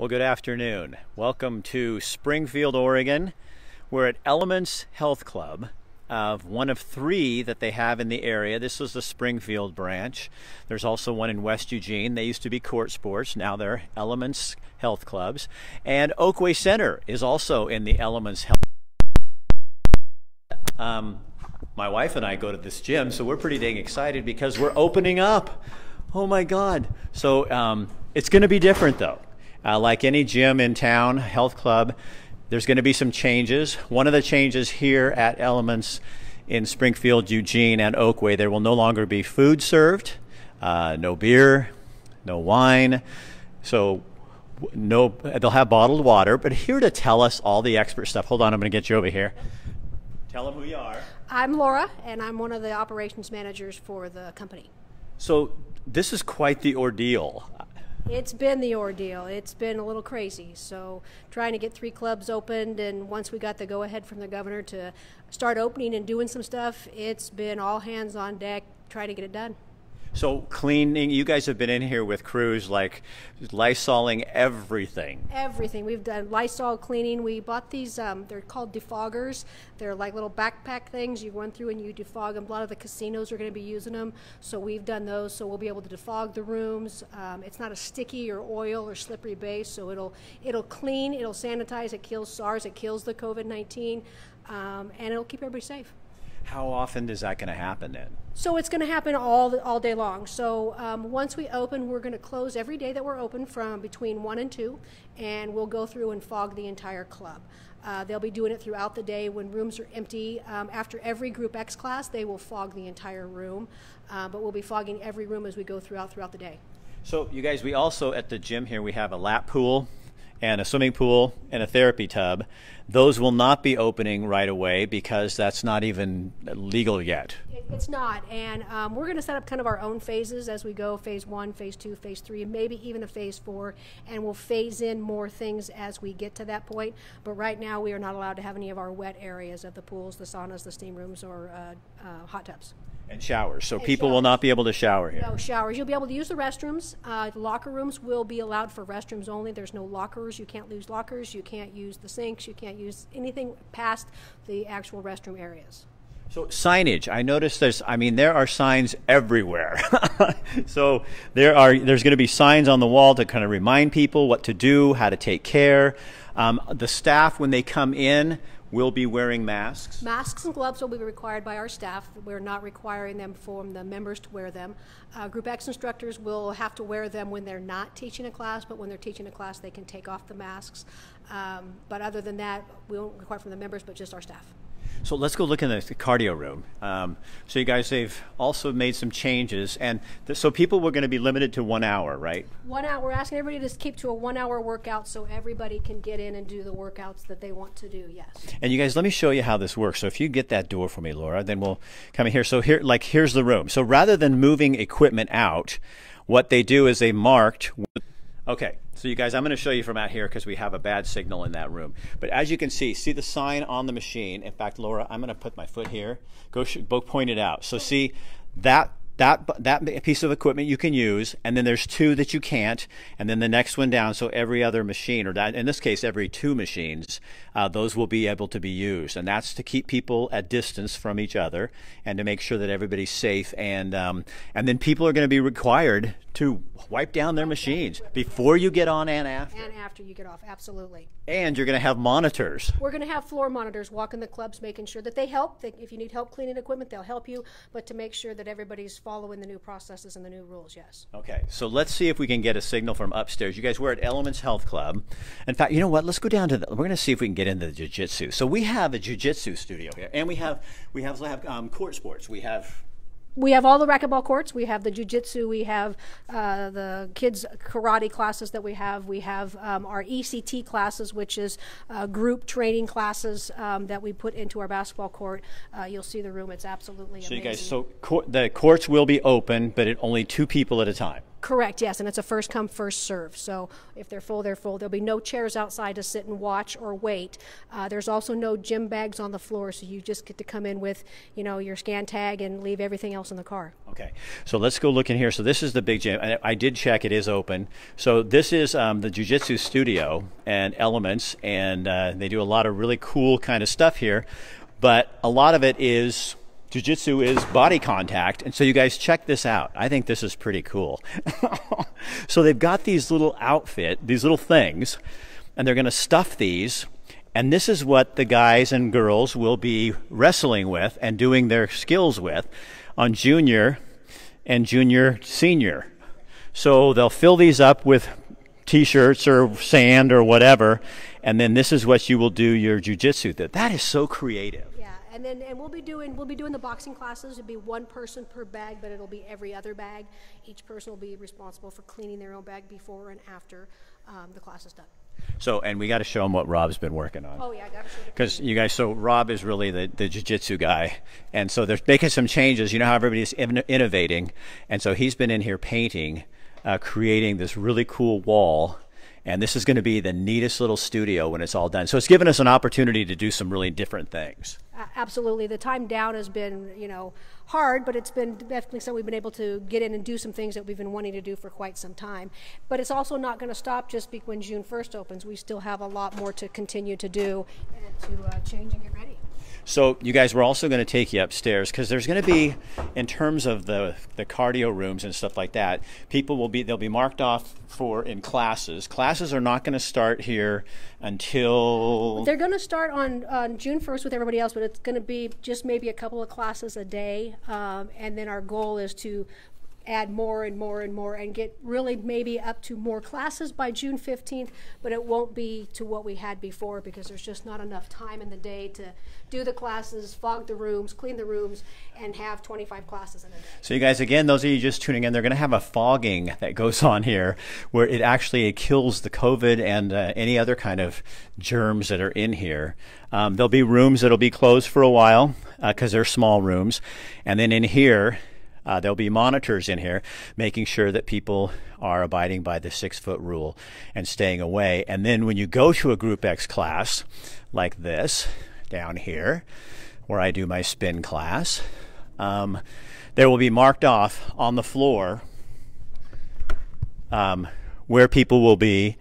Well, good afternoon. Welcome to Springfield, Oregon. We're at Elements Health Club, of one of three that they have in the area. This is the Springfield branch. There's also one in West Eugene. They used to be Court Sports, now they're Elements Health Clubs. And Oakway Center is also in the Elements Health. Um, my wife and I go to this gym, so we're pretty dang excited because we're opening up. Oh my God! So um, it's going to be different though. Uh, like any gym in town, health club, there's going to be some changes. One of the changes here at Elements in Springfield, Eugene, and Oakway, there will no longer be food served, uh, no beer, no wine. So no, they'll have bottled water. But here to tell us all the expert stuff. Hold on, I'm going to get you over here. Tell them who you are. I'm Laura, and I'm one of the operations managers for the company. So this is quite the ordeal. It's been the ordeal. It's been a little crazy. So trying to get three clubs opened, and once we got the go ahead from the governor to start opening and doing some stuff, it's been all hands on deck trying to get it done. So cleaning, you guys have been in here with crews like Lysoling everything. Everything. We've done Lysol cleaning. We bought these, um, they're called defoggers. They're like little backpack things. You run through and you defog them. A lot of the casinos are going to be using them. So we've done those. So we'll be able to defog the rooms. Um, it's not a sticky or oil or slippery base. So it'll, it'll clean, it'll sanitize, it kills SARS, it kills the COVID 19, um, and it'll keep everybody safe. How often is that going to happen then? So it's going to happen all all day long. So um, once we open, we're going to close every day that we're open from between one and two, and we'll go through and fog the entire club. Uh, they'll be doing it throughout the day when rooms are empty. Um, after every Group X class, they will fog the entire room, uh, but we'll be fogging every room as we go throughout throughout the day. So you guys, we also at the gym here we have a lap pool and a swimming pool and a therapy tub. Those will not be opening right away because that's not even legal yet. It's not, and um, we're going to set up kind of our own phases as we go phase one, phase two, phase three, maybe even a phase four, and we'll phase in more things as we get to that point. But right now, we are not allowed to have any of our wet areas of the pools, the saunas, the steam rooms, or uh, uh, hot tubs. And showers. So and people showers. will not be able to shower here. No showers. You'll be able to use the restrooms. Uh, the locker rooms will be allowed for restrooms only. There's no lockers. You can't use lockers. You can't use the sinks. You can't use anything past the actual restroom areas. So signage, I noticed there's I mean there are signs everywhere. so there are there's going to be signs on the wall to kind of remind people what to do, how to take care. Um, the staff when they come in will be wearing masks. Masks and gloves will be required by our staff. We're not requiring them from the members to wear them. Uh, Group X instructors will have to wear them when they're not teaching a class, but when they're teaching a class, they can take off the masks. Um, but other than that, we won't require from the members, but just our staff. So let's go look in the cardio room. Um, so you guys, they've also made some changes, and so people were going to be limited to one hour, right? One hour. We're asking everybody to keep to a one-hour workout, so everybody can get in and do the workouts that they want to do. Yes. And you guys, let me show you how this works. So if you get that door for me, Laura, then we'll come in here. So here, like, here's the room. So rather than moving equipment out, what they do is they marked. Okay, so you guys, I'm going to show you from out here because we have a bad signal in that room. But as you can see, see the sign on the machine. In fact, Laura, I'm going to put my foot here. Go, both point it out. So see that that that piece of equipment you can use, and then there's two that you can't, and then the next one down. So every other machine, or that, in this case, every two machines, uh, those will be able to be used, and that's to keep people at distance from each other and to make sure that everybody's safe. And um, and then people are going to be required to wipe down their machines before you get on and after. And after you get off, absolutely. And you're going to have monitors. We're going to have floor monitors walking the clubs, making sure that they help. That if you need help cleaning equipment, they'll help you. But to make sure that everybody's following the new processes and the new rules, yes. Okay, so let's see if we can get a signal from upstairs. You guys, we're at Elements Health Club. In fact, you know what? Let's go down to the. We're going to see if we can get into the jiu-jitsu. So we have a jiu-jitsu studio here, and we have we have, have um, court sports. We have we have all the racquetball courts. We have the jujitsu. We have uh, the kids karate classes that we have. We have um, our ECT classes, which is uh, group training classes um, that we put into our basketball court. Uh, you'll see the room. It's absolutely so amazing. you guys, so the courts will be open, but it only two people at a time. Correct, yes, and it's a first come, first serve. So if they're full, they're full. There'll be no chairs outside to sit and watch or wait. Uh, there's also no gym bags on the floor, so you just get to come in with, you know, your scan tag and leave everything else in the car. Okay, so let's go look in here. So this is the big gym. I, I did check; it is open. So this is um, the Jiu Jitsu studio and Elements, and uh, they do a lot of really cool kind of stuff here. But a lot of it is Jiu-Jitsu is body contact, and so you guys check this out. I think this is pretty cool. so they've got these little outfit, these little things, and they're going to stuff these, and this is what the guys and girls will be wrestling with and doing their skills with on junior and junior senior. So they'll fill these up with t-shirts or sand or whatever, and then this is what you will do your jiu-jitsu. That that is so creative. And then and we'll be doing we'll be doing the boxing classes. It'll be one person per bag, but it'll be every other bag. Each person will be responsible for cleaning their own bag before and after um, the class is done. So, and we got to show them what Rob's been working on. Oh yeah, I got to show Because you guys, so Rob is really the, the jiu-jitsu guy, and so they're making some changes. You know how everybody's in- innovating, and so he's been in here painting, uh, creating this really cool wall, and this is going to be the neatest little studio when it's all done. So it's given us an opportunity to do some really different things. Absolutely. The time down has been, you know, hard, but it's been definitely something we've been able to get in and do some things that we've been wanting to do for quite some time. But it's also not going to stop just when June 1st opens. We still have a lot more to continue to do and to uh, change and get ready. So you guys, we're also going to take you upstairs because there's going to be, in terms of the the cardio rooms and stuff like that, people will be they'll be marked off for in classes. Classes are not going to start here until They're going to start on, on June 1st with everybody else, but it's going to be just maybe a couple of classes a day. Um, and then our goal is to add more and more and more and get really maybe up to more classes by June 15th, but it won't be to what we had before because there's just not enough time in the day to do the classes, fog the rooms, clean the rooms, and have 25 classes in a day. So you guys, again, those of you just tuning in, they're going to have a fogging that goes on here, where it actually kills the COVID and uh, any other kind of germs that are in here. Um, there'll be rooms that'll be closed for a while because they're small rooms, and then in here. Uh, there'll be monitors in here making sure that people are abiding by the six foot rule and staying away. And then when you go to a Group X class like this down here, where I do my spin class, um, there will be marked off on the floor um, where people will be,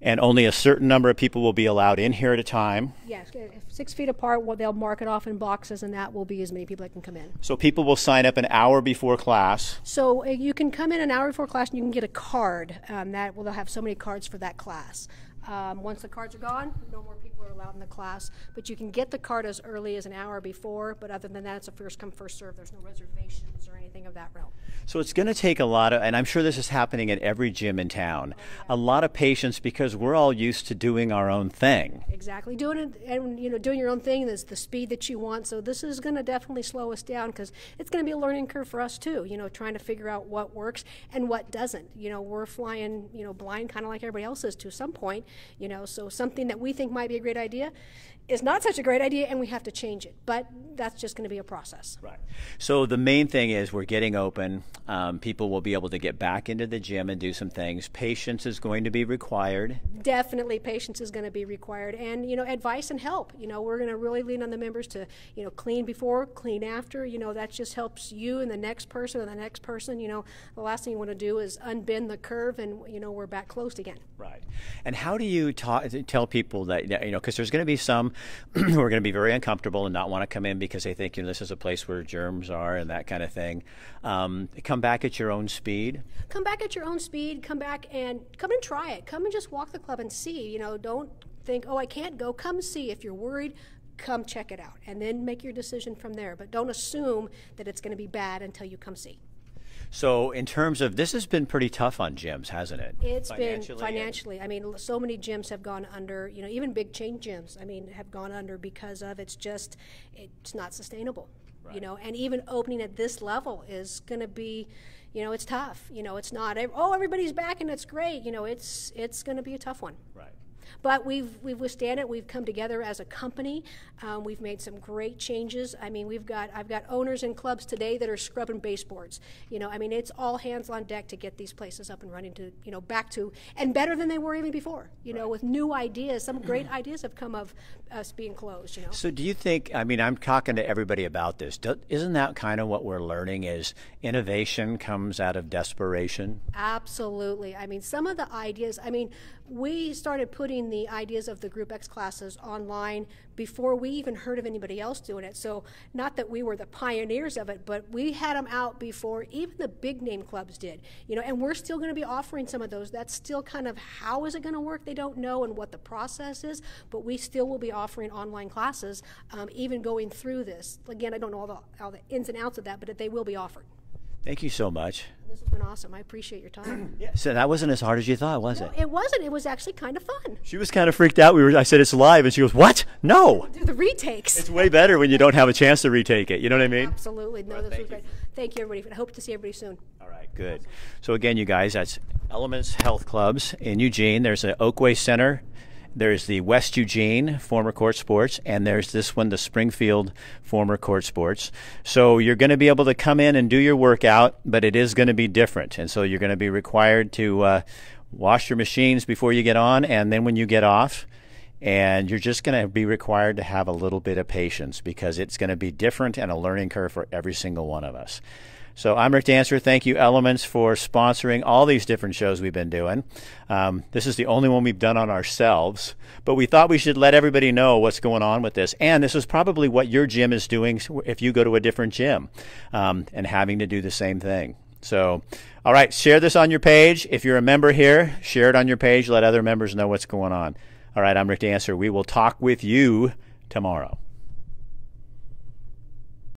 and only a certain number of people will be allowed in here at a time. Yes, six feet apart, well, they'll mark it off in boxes, and that will be as many people that can come in. So people will sign up an hour before class. So uh, you can come in an hour before class and you can get a card. Um, that will have so many cards for that class. Um, once the cards are gone, no more people are allowed in the class. But you can get the card as early as an hour before. But other than that, it's a first come first serve. There's no reservations or anything of that realm. So it's going to take a lot of, and I'm sure this is happening at every gym in town, a lot of patience because we're all used to doing our own thing. Exactly, doing it and you know doing your own thing is the speed that you want. So this is going to definitely slow us down because it's going to be a learning curve for us too. You know, trying to figure out what works and what doesn't. You know, we're flying you know blind, kind of like everybody else is to some point. You know, so something that we think might be a great idea is not such a great idea, and we have to change it. But that's just going to be a process. Right. So the main thing is we're getting open. Um, people will be able to get back into the gym and do some things. Patience is going to be required. definitely patience is going to be required and you know advice and help you know we're going to really lean on the members to you know clean before clean after you know that just helps you and the next person and the next person you know the last thing you want to do is unbend the curve and you know we're back closed again Right. And how do you ta- tell people that, that, you know, because there's going to be some who are going to be very uncomfortable and not want to come in because they think, you know, this is a place where germs are and that kind of thing. Um, come back at your own speed. come back at your own speed. Come back and come and try it. Come and just walk the club and see. You know don't think oh i can't go. Come see. If you're worried come check it out and then make your decision from there. But don't assume that it's going to be bad until you come see So, in terms of this, has been pretty tough on gyms, hasn't it? It's been Financially. I mean, so many gyms have gone under. You know, even big chain gyms. I mean, have gone under because of it's just it's not sustainable. You know, and even opening at this level is going to be, you know, it's tough. You know, it's not. Oh, everybody's back and it's great. You know, it's it's going to be a tough one. Right. But we've we've withstand it. We've come together as a company. Um, we've made some great changes. I mean, we've got I've got owners and clubs today that are scrubbing baseboards. You know, I mean, it's all hands on deck to get these places up and running to you know back to and better than they were even before. You know, with new ideas. Some great ideas have come of us being closed. You know. So, do you think? I mean, I'm talking to everybody about this. Do, isn't that kind of what we're learning? Is innovation comes out of desperation? Absolutely. I mean, some of the ideas. I mean, we started putting the ideas of the Group X classes online before we even heard of anybody else doing it. So, not that we were the pioneers of it, but we had them out before even the big name clubs did. You know, and we're still going to be offering some of those. That's still kind of how is it going to work? They don't know and what the process is, but we still will be offering online classes, um, even going through this. Again, I don't know all the, all the ins and outs of that, but they will be offered. Thank you so much. This has been awesome. I appreciate your time. yeah. So that wasn't as hard as you thought, was no, it? It wasn't. It was actually kind of fun. She was kind of freaked out. We were. I said it's live, and she goes, "What? No." Do the retakes. It's way better when you don't have a chance to retake it. You know what I mean? Absolutely. No, well, this was great. Thank you, everybody. I hope to see everybody soon. All right. Good. So again, you guys, that's Elements Health Clubs in Eugene. There's an Oakway Center there's the West Eugene former court sports, and there's this one, the Springfield former court sports. So you're going to be able to come in and do your workout, but it is going to be different. And so you're going to be required to uh, wash your machines before you get on, and then when you get off. And you're just going to be required to have a little bit of patience because it's going to be different and a learning curve for every single one of us. So I'm Rick Dancer. Thank you, Elements, for sponsoring all these different shows we've been doing. Um, this is the only one we've done on ourselves, but we thought we should let everybody know what's going on with this. And this is probably what your gym is doing if you go to a different gym um, and having to do the same thing. So, all right, share this on your page. If you're a member here, share it on your page. Let other members know what's going on. All right, I'm Rick Dancer. We will talk with you tomorrow.